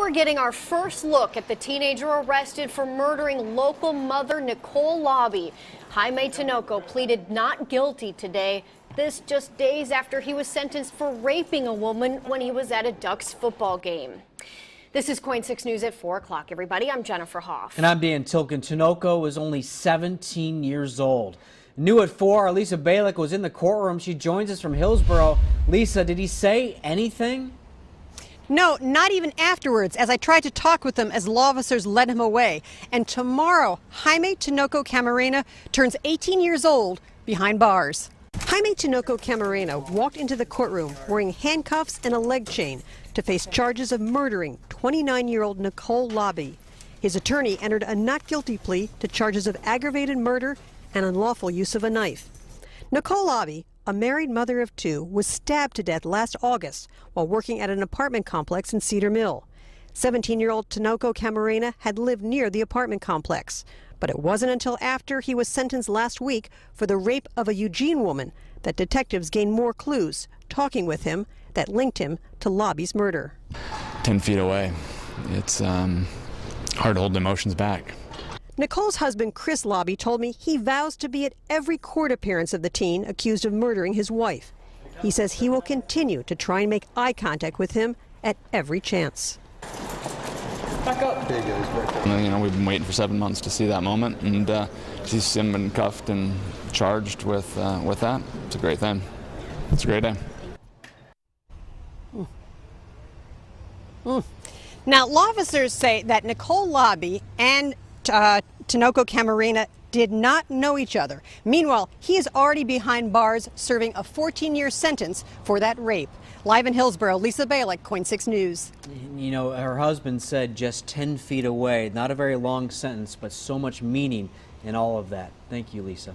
we're getting our first look at the teenager arrested for murdering local mother Nicole Laube. Jaime Tinoco pleaded not guilty today. This just days after he was sentenced for raping a woman when he was at a Ducks football game. This is KOIN 6 News at 4 o'clock, everybody. I'm Jennifer Hoff. And I'm Dan Tilkin. Tinoco was only 17 years old. New at 4, Lisa Balick was in the courtroom. She joins us from Hillsboro. Lisa, did he say anything? No, not even afterwards, as I tried to talk with him as law officers led him away. And tomorrow, Jaime Tinoco Camarena turns 18 years old behind bars. Jaime Tinoco Camarena walked into the courtroom wearing handcuffs and a leg chain to face charges of murdering 29 year old Nicole Laube. His attorney entered a not guilty plea to charges of aggravated murder and unlawful use of a knife. Nicole Laube, a married mother of two, was stabbed to death last August while working at an apartment complex in Cedar Mill. 17 year old Tinoco Camarena had lived near the apartment complex. But it wasn't until after he was sentenced last week for the rape of a Eugene woman that detectives gained more clues, talking with him, that linked him to Laube's murder. 10 feet away. It's um, hard to hold emotions back. Nicole's husband, Chris Laube, told me he vows to be at every court appearance of the teen accused of murdering his wife. He says he will continue to try and make eye contact with him at every chance. Back up. And, you know, we've been waiting for seven months to see that moment, and uh, to see him been cuffed and charged with uh, with that. It's a great thing. It's a great day. Mm. Mm. Now, law officers say that Nicole Laube and uh, Tinoco Camarena did not know each other. Meanwhile, he is already behind bars serving a 14 year sentence for that rape. Live in Hillsboro, Lisa Balick, KOIN 6 News. You know, her husband said just 10 feet away. Not a very long sentence, but so much meaning in all of that. Thank you, Lisa.